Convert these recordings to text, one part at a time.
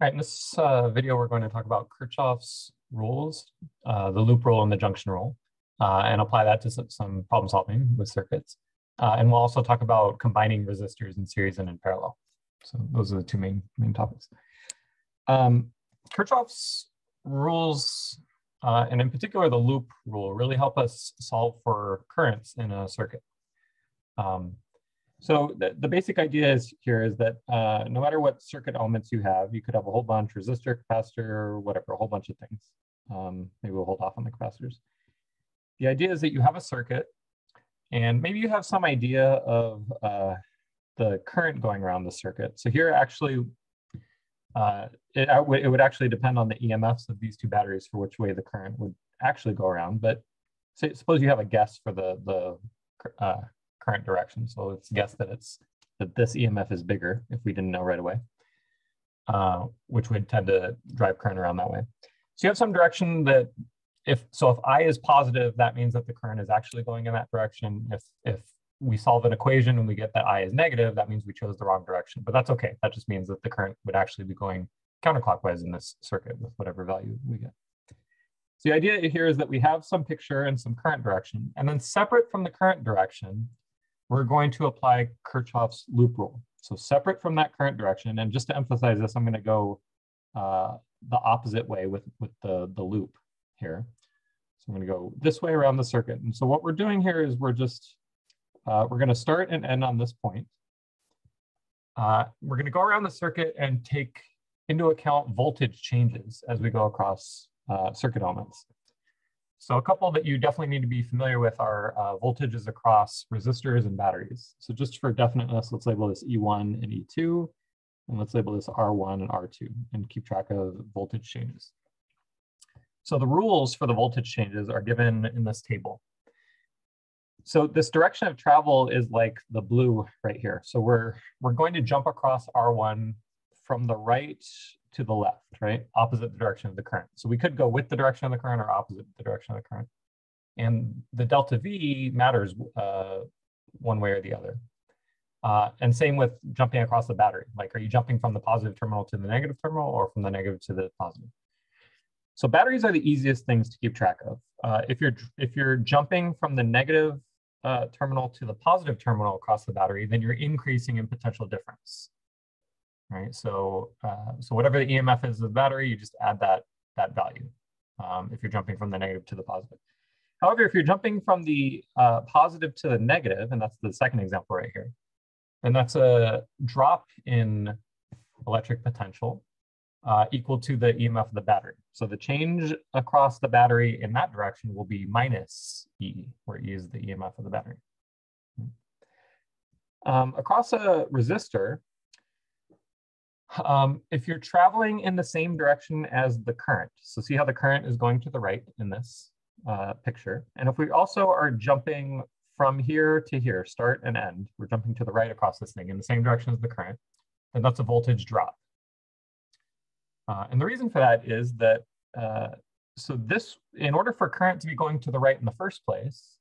All right, in this uh, video, we're going to talk about Kirchhoff's rules, uh, the loop rule and the junction rule, uh, and apply that to some, problem solving with circuits. Uh, and we'll also talk about combining resistors in series and in parallel. So those are the two main, main topics. Um, Kirchhoff's rules, uh, and in particular the loop rule, really help us solve for currents in a circuit. Um, so the, the basic idea is here is that uh, no matter what circuit elements you have, you could have a whole bunch, resistor, capacitor, whatever, a whole bunch of things. Um, maybe we'll hold off on the capacitors. The idea is that you have a circuit and maybe you have some idea of uh, the current going around the circuit. So here actually, uh, it, it would actually depend on the EMFs of these two batteries for which way the current would actually go around. But say, suppose you have a guess for the, the uh, current direction. So let's guess that it's that this EMF is bigger if we didn't know right away, uh, which would tend to drive current around that way. So you have some direction that if so if I is positive, that means that the current is actually going in that direction. If if we solve an equation and we get that I is negative, that means we chose the wrong direction. But that's okay. That just means that the current would actually be going counterclockwise in this circuit with whatever value we get. So the idea here is that we have some picture and some current direction, and then separate from the current direction, we're going to apply Kirchhoff's loop rule. So separate from that current direction, and just to emphasize this, I'm going to go uh, the opposite way with, with the, the loop here. So I'm going to go this way around the circuit. And so what we're doing here is we're just, uh, we're going to start and end on this point. Uh, we're going to go around the circuit and take into account voltage changes as we go across uh, circuit elements. So a couple that you definitely need to be familiar with are uh, voltages across resistors and batteries. So just for definiteness, let's label this E1 and E2, and let's label this R1 and R2, and keep track of voltage changes. So the rules for the voltage changes are given in this table. So this direction of travel is like the blue right here. So we're, we're going to jump across R1 from the right to the left, right? Opposite the direction of the current. So we could go with the direction of the current or opposite the direction of the current. And the delta V matters uh, one way or the other. Uh, and same with jumping across the battery. Like, are you jumping from the positive terminal to the negative terminal or from the negative to the positive? So batteries are the easiest things to keep track of. Uh, if you're if you're jumping from the negative uh, terminal to the positive terminal across the battery, then you're increasing in potential difference right? So, uh, so whatever the EMF is of the battery, you just add that, that value um, if you're jumping from the negative to the positive. However, if you're jumping from the uh, positive to the negative, and that's the second example right here, then that's a drop in electric potential uh, equal to the EMF of the battery. So the change across the battery in that direction will be minus E, where E is the EMF of the battery. Um, across a resistor, um, if you're traveling in the same direction as the current, so see how the current is going to the right in this uh, picture. And if we also are jumping from here to here, start and end, we're jumping to the right across this thing in the same direction as the current, then that's a voltage drop. Uh, and the reason for that is that, uh, so this, in order for current to be going to the right in the first place,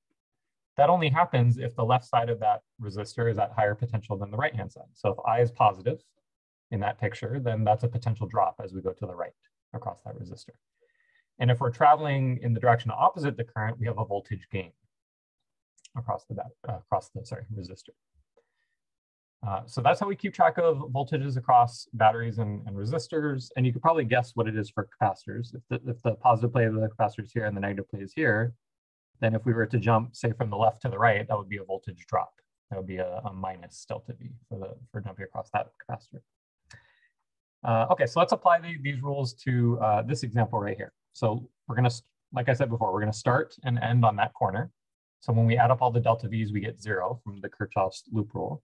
that only happens if the left side of that resistor is at higher potential than the right-hand side. So if I is positive, in that picture, then that's a potential drop as we go to the right across that resistor. And if we're traveling in the direction opposite the current, we have a voltage gain across the, uh, across the sorry, resistor. Uh, so that's how we keep track of voltages across batteries and, and, resistors. And you could probably guess what it is for capacitors. If the, if the positive plate of the capacitor is here and the negative plate is here, then if we were to jump, say, from the left to the right, that would be a voltage drop. That would be a, a minus delta V for, the, for jumping across that capacitor. Uh, okay, so let's apply the, these rules to uh, this example right here. So we're gonna, like I said before, we're gonna start and end on that corner. So when we add up all the delta V's, we get zero from the Kirchhoff's loop rule.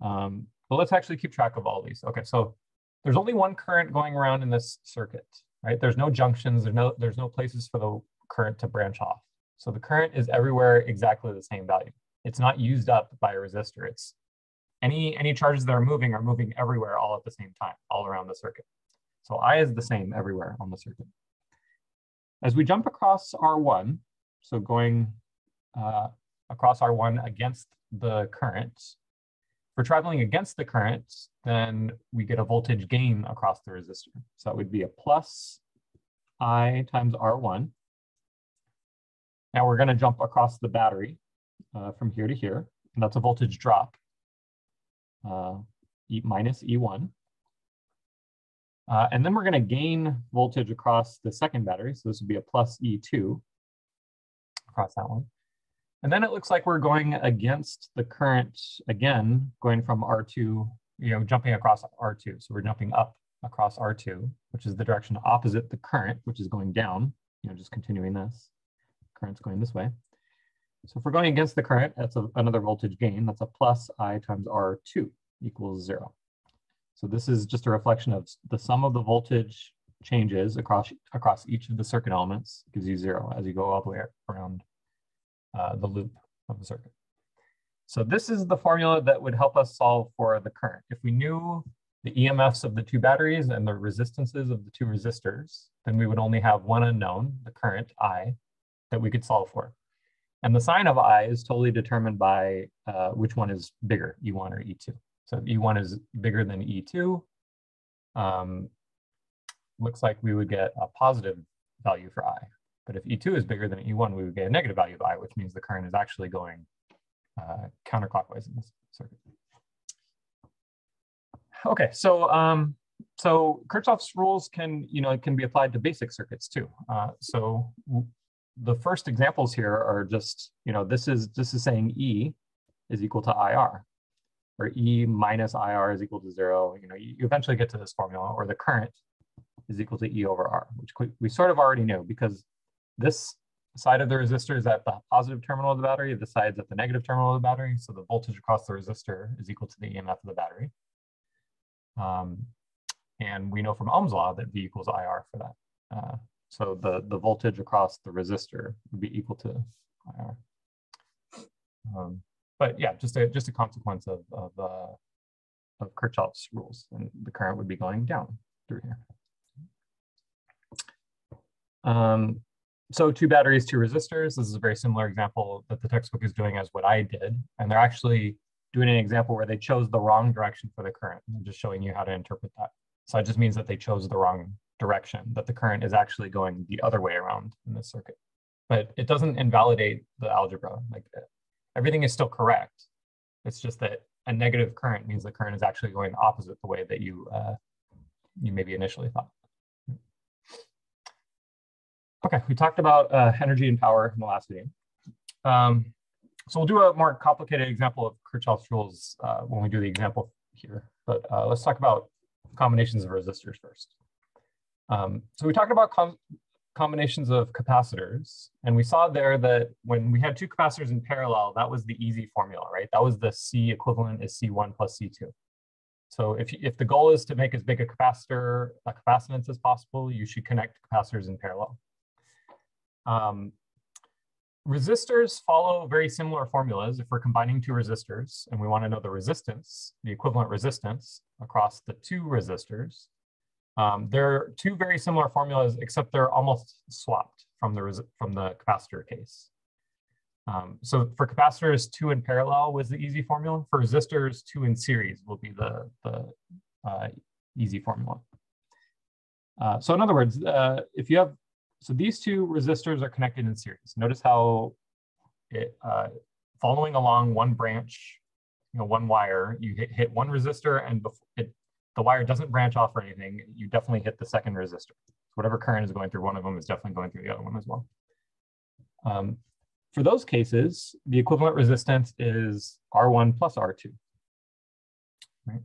Um, but let's actually keep track of all these. Okay, so there's only one current going around in this circuit, right? There's no junctions, there's no, there's no places for the current to branch off. So the current is everywhere exactly the same value. It's not used up by a resistor. It's any, any charges that are moving are moving everywhere all at the same time, all around the circuit. So I is the same everywhere on the circuit. As we jump across R1, so going uh, across R1 against the current, For traveling against the current, then we get a voltage gain across the resistor. So that would be a plus I times R1. Now we're gonna jump across the battery uh, from here to here, and that's a voltage drop, e minus E1. Uh, and then we're gonna gain voltage across the second battery. So this would be a plus E2 across that one. And then it looks like we're going against the current again, going from R2, you know, jumping across R2. So we're jumping up across R2, which is the direction opposite the current, which is going down, you know, just continuing this. Current's going this way. So if we're going against the current, that's a, another voltage gain. That's a plus I times R2 equals zero. So this is just a reflection of the sum of the voltage changes across, across each of the circuit elements gives you zero as you go all the way around uh, the loop of the circuit. So this is the formula that would help us solve for the current. If we knew the EMFs of the two batteries and the resistances of the two resistors, then we would only have one unknown, the current I, that we could solve for. And the sign of I is totally determined by uh, which one is bigger, E1 or E2. So if E1 is bigger than E2, um, looks like we would get a positive value for I. But if E2 is bigger than E1, we would get a negative value of I, which means the current is actually going uh, counterclockwise in this circuit. Okay, so um, so Kirchhoff's rules can you know it can be applied to basic circuits too. Uh, so the first examples here are just you know this is this is saying E is equal to IR, or E minus IR is equal to zero. You know you eventually get to this formula, or the current is equal to E over R, which we sort of already knew because this side of the resistor is at the positive terminal of the battery, the side's at the negative terminal of the battery. So the voltage across the resistor is equal to the EMF of the battery. Um, and we know from Ohm's law that V equals IR for that. Uh, so the, the voltage across the resistor would be equal to IR. Um, but yeah, just a, just a consequence of, of, uh, of Kirchhoff's rules, and the current would be going down through here. Um, so two batteries, two resistors. This is a very similar example that the textbook is doing as what I did. And they're actually doing an example where they chose the wrong direction for the current. I'm just showing you how to interpret that. So it just means that they chose the wrong direction, that the current is actually going the other way around in this circuit. But it doesn't invalidate the algebra. Like everything is still correct. It's just that a negative current means the current is actually going opposite the way that you uh, you maybe initially thought. Okay, we talked about uh, energy and power in the last video. Um, so we'll do a more complicated example of Kirchhoff's rules uh, when we do the example here. But uh, let's talk about combinations of resistors first. Um, so we talked about com combinations of capacitors, and we saw there that when we had two capacitors in parallel, that was the easy formula, right? That was the C equivalent is C1 plus C2. So if, if the goal is to make as big a capacitor, a capacitance as possible, you should connect capacitors in parallel. Um, resistors follow very similar formulas. If we're combining two resistors and we want to know the resistance, the equivalent resistance across the two resistors, um, they're two very similar formulas, except they're almost swapped from the, from the capacitor case. Um, so for capacitors, two in parallel was the easy formula. For resistors, two in series will be the, the uh, easy formula. Uh, so in other words, uh, if you have so these two resistors are connected in series. Notice how it, uh, following along one branch, you know, one wire, you hit, hit one resistor and it, the wire doesn't branch off or anything, you definitely hit the second resistor. So whatever current is going through one of them is definitely going through the other one as well. Um, for those cases, the equivalent resistance is R1 plus R2. Right?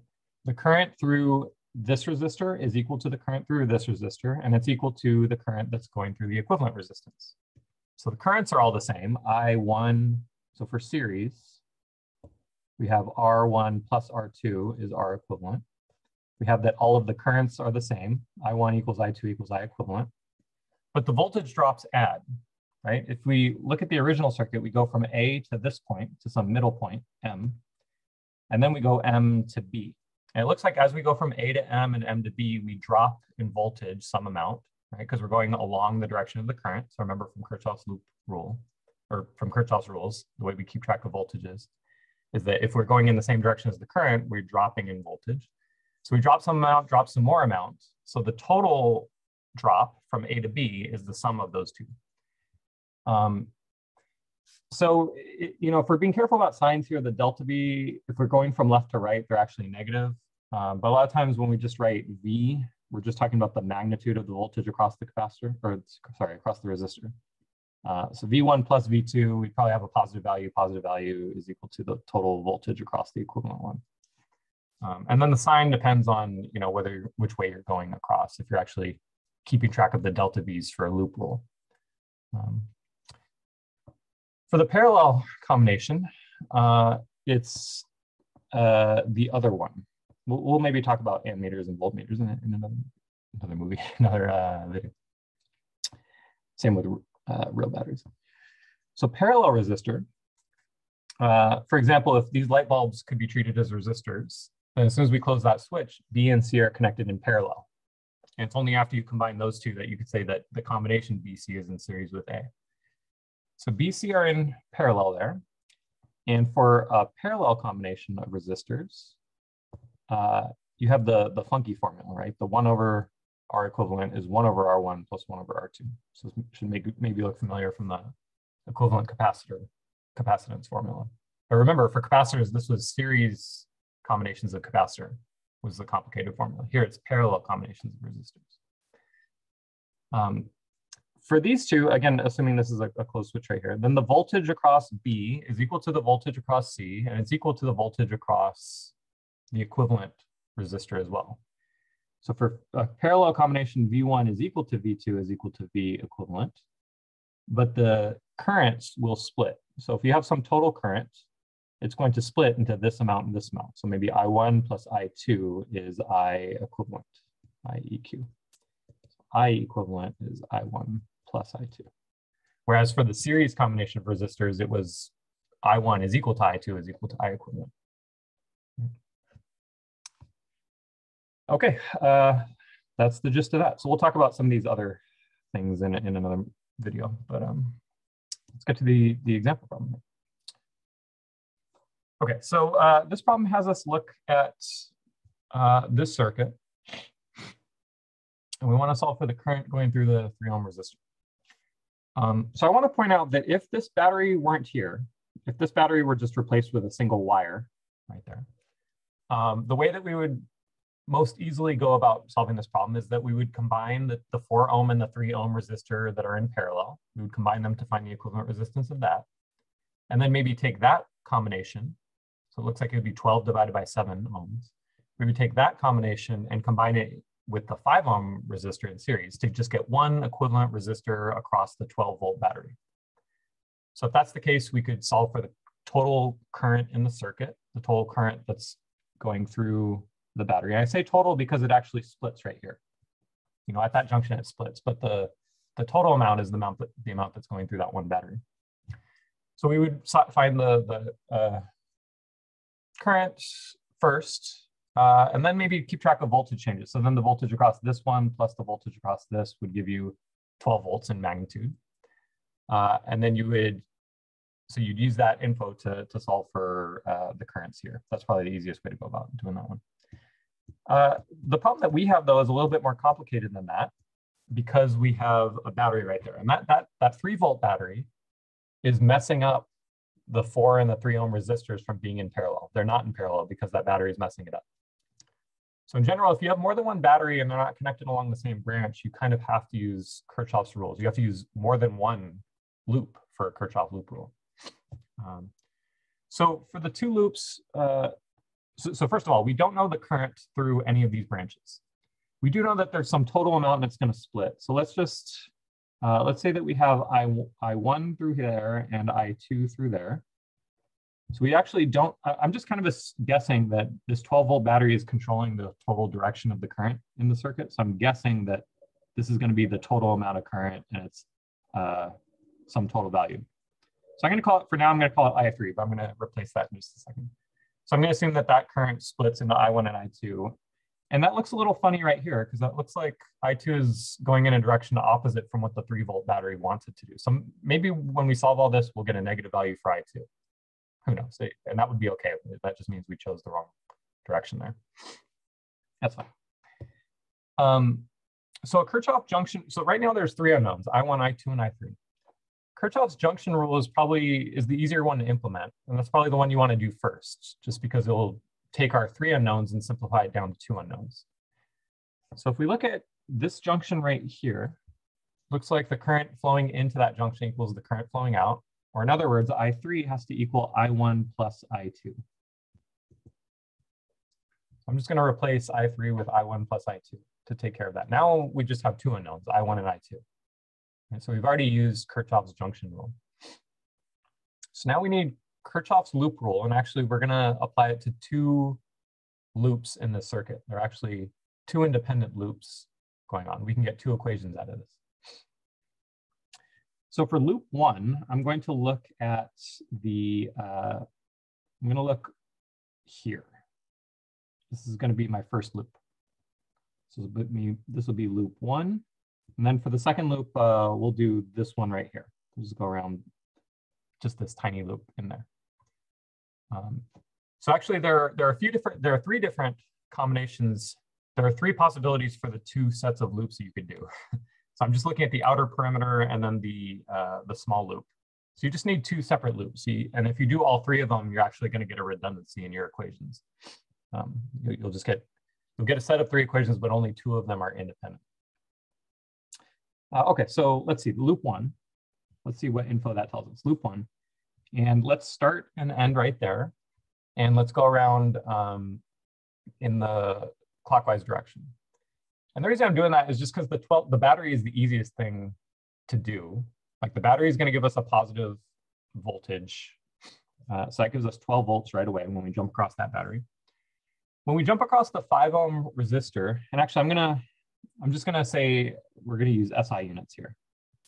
The current through this resistor is equal to the current through this resistor, and it's equal to the current that's going through the equivalent resistance. So the currents are all the same. I1, so for series, we have R1 plus R2 is R equivalent. We have that all of the currents are the same. I1 equals I2 equals I equivalent. But the voltage drops add, right? If we look at the original circuit, we go from A to this point, to some middle point, M, and then we go M to B. And it looks like as we go from A to M and M to B, we drop in voltage some amount, right? Because we're going along the direction of the current. So remember from Kirchhoff's loop rule, or from Kirchhoff's rules, the way we keep track of voltages. is that if we're going in the same direction as the current, we're dropping in voltage. So we drop some amount, drop some more amount. So the total drop from A to B is the sum of those two. Um, so, you know, if we're being careful about signs here, the delta V, if we're going from left to right, they're actually negative. Um, but a lot of times when we just write V, we're just talking about the magnitude of the voltage across the capacitor, or sorry, across the resistor. Uh, so V1 plus V2, we probably have a positive value. Positive value is equal to the total voltage across the equivalent one. Um, and then the sign depends on, you know, whether which way you're going across, if you're actually keeping track of the delta V's for a loop rule. Um, for the parallel combination, uh, it's uh, the other one. We'll, we'll, maybe talk about ammeters and voltmeters in, in another, another movie, another uh, video. Same with uh, real batteries. So parallel resistor, uh, for example, if these light bulbs could be treated as resistors, then as soon as we close that switch, B and C are connected in parallel. And it's only after you combine those two that you could say that the combination BC is in series with A. So BC are in parallel there. And for a parallel combination of resistors, uh, you have the, the funky formula, right? The one over R equivalent is one over R1 plus one over R2. So this should make, maybe look familiar from the equivalent capacitor capacitance formula. But remember, for capacitors, this was series combinations of capacitor was the complicated formula. Here it's parallel combinations of resistors. Um, for these two, again, assuming this is a, a closed switch right here, then the voltage across B is equal to the voltage across C, and it's equal to the voltage across the equivalent resistor as well. So for a parallel combination, V1 is equal to V2 is equal to V equivalent, but the currents will split. So if you have some total current, it's going to split into this amount and this amount. So maybe I1 plus I2 is I equivalent, IEQ. I equivalent is I1 plus I2. Whereas for the series combination of resistors, it was I1 is equal to I2 is equal to I equivalent. Okay, uh, that's the gist of that. So we'll talk about some of these other things in, in another video, but um, let's get to the, the example problem. Okay, so uh, this problem has us look at uh, this circuit. And we want to solve for the current going through the 3 ohm resistor. Um, so I want to point out that if this battery weren't here, if this battery were just replaced with a single wire right there, um, the way that we would most easily go about solving this problem is that we would combine the, the 4 ohm and the 3 ohm resistor that are in parallel. We would combine them to find the equivalent resistance of that. And then maybe take that combination so it looks like it would be 12 divided by 7 ohms. We would take that combination and combine it with the 5 ohm resistor in series to just get one equivalent resistor across the 12 volt battery. So if that's the case, we could solve for the total current in the circuit, the total current that's going through the battery. And I say total because it actually splits right here. You know, at that junction it splits, but the, the total amount is the amount, that, the amount that's going through that one battery. So we would find the, the uh, current first, uh, and then maybe keep track of voltage changes. So then the voltage across this one plus the voltage across this would give you 12 volts in magnitude. Uh, and then you would, so you'd use that info to, to solve for uh, the currents here. That's probably the easiest way to go about doing that one. Uh, the problem that we have though is a little bit more complicated than that because we have a battery right there. And that, that, that three volt battery is messing up the four and the three ohm resistors from being in parallel. They're not in parallel because that battery is messing it up. So in general, if you have more than one battery and they're not connected along the same branch, you kind of have to use Kirchhoff's rules. You have to use more than one loop for a Kirchhoff loop rule. Um, so for the two loops, uh, so, so, first of all, we don't know the current through any of these branches. We do know that there's some total amount that's going to split. So let's just uh, let's say that we have I, I1 through there and I2 through there. So we actually don't, I'm just kind of guessing that this 12 volt battery is controlling the total direction of the current in the circuit. So I'm guessing that this is gonna be the total amount of current and it's uh, some total value. So I'm gonna call it, for now, I'm gonna call it I3, but I'm gonna replace that in just a second. So I'm gonna assume that that current splits into I1 and I2. And that looks a little funny right here because that looks like I2 is going in a direction opposite from what the three volt battery wants it to do. So maybe when we solve all this, we'll get a negative value for I2. who knows? And that would be okay. That just means we chose the wrong direction there. That's fine. Um, so a Kirchhoff junction, so right now there's three unknowns, I1, I2, and I3. Kirchhoff's junction rule is probably is the easier one to implement. And that's probably the one you want to do first, just because it will take our three unknowns and simplify it down to two unknowns. So if we look at this junction right here, looks like the current flowing into that junction equals the current flowing out. Or in other words, I3 has to equal I1 plus I2. I'm just going to replace I3 with I1 plus I2 to take care of that. Now we just have two unknowns, I1 and I2. And so we've already used Kirchhoff's junction rule. So now we need Kirchhoff's loop rule, and actually we're going to apply it to two loops in the circuit. They're actually two independent loops going on. We can get two equations out of this. So for loop one, I'm going to look at the, uh, I'm going to look here. This is going to be my first loop. So this will be loop one. And then for the second loop, uh, we'll do this one right here. We'll just go around just this tiny loop in there. Um, so actually there, there are a few different, there are three different combinations. There are three possibilities for the two sets of loops that you could do. so I'm just looking at the outer perimeter and then the, uh, the small loop. So you just need two separate loops. And if you do all three of them, you're actually gonna get a redundancy in your equations. Um, you'll just get You'll get a set of three equations, but only two of them are independent. Uh, okay, so let's see, loop one. Let's see what info that tells us. Loop one. And let's start and end right there. And let's go around um, in the clockwise direction. And the reason I'm doing that is just because the 12, the battery is the easiest thing to do. Like the battery is going to give us a positive voltage. Uh, so that gives us 12 volts right away when we jump across that battery. When we jump across the five ohm resistor, and actually I'm gonna, I'm just gonna say we're gonna use SI units here.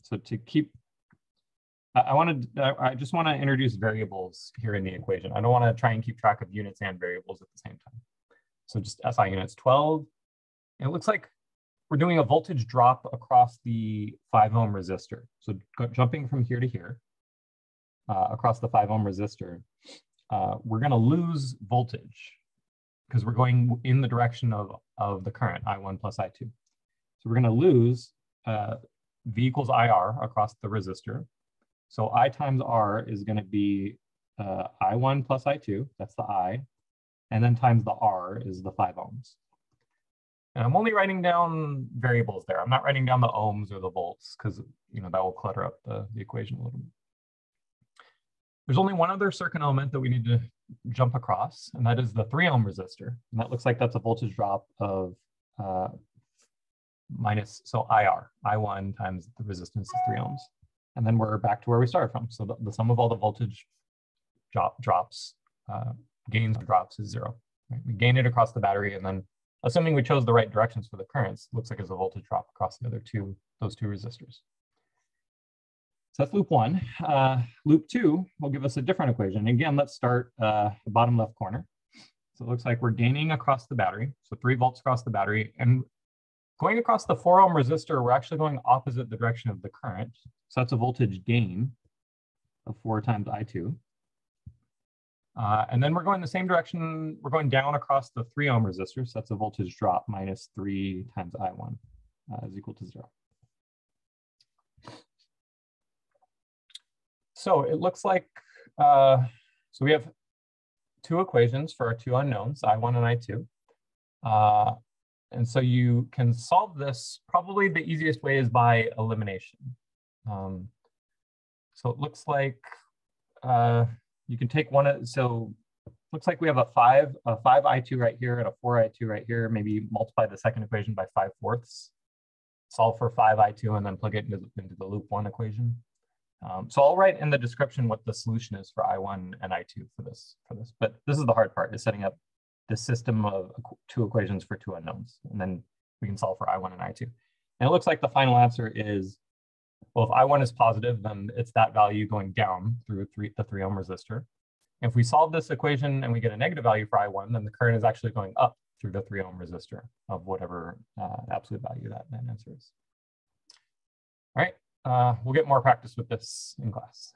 So to keep, I, wanted, I just wanna introduce variables here in the equation. I don't wanna try and keep track of units and variables at the same time. So just SI units 12. And it looks like we're doing a voltage drop across the five ohm resistor. So jumping from here to here uh, across the five ohm resistor, uh, we're gonna lose voltage because we're going in the direction of, of the current, I1 plus I2. So we're going to lose uh, V equals IR across the resistor. So I times R is going to be uh, I1 plus I2, that's the I, and then times the R is the 5 ohms. And I'm only writing down variables there. I'm not writing down the ohms or the volts because you know that will clutter up the, the equation a little bit. There's only one other circuit element that we need to jump across, and that is the three ohm resistor. And that looks like that's a voltage drop of uh, minus, so IR, I1 times the resistance of three ohms. And then we're back to where we started from. So the, the sum of all the voltage drop, drops, uh, gains drops is zero. Right? We gain it across the battery and then assuming we chose the right directions for the currents, looks like there's a voltage drop across the other two, those two resistors. So that's loop one. Uh, loop two will give us a different equation. Again, let's start uh, the bottom left corner. So it looks like we're gaining across the battery. So three volts across the battery. And going across the four ohm resistor, we're actually going opposite the direction of the current. So that's a voltage gain of four times I2. Uh, and then we're going the same direction. We're going down across the three ohm resistor. So that's a voltage drop minus three times I1 uh, is equal to zero. So it looks like, uh, so we have two equations for our two unknowns, I1 and I2. And so you can solve this, probably the easiest way is by elimination. Um, so it looks like uh, you can take one, of so looks like we have a five, a five I2 right here and a four I2 right here, maybe multiply the second equation by five fourths, solve for five I2 and then plug it into, into the loop one equation. Um, so I'll write in the description what the solution is for I1 and I2 for this, for this. But this is the hard part, is setting up this system of two equations for two unknowns. And then we can solve for I1 and I2. And it looks like the final answer is, well, if I1 is positive, then it's that value going down through three, the three ohm resistor. If we solve this equation and we get a negative value for I1, then the current is actually going up through the three ohm resistor of whatever uh, absolute value that, that answer is. All right, uh, we'll get more practice with this in class.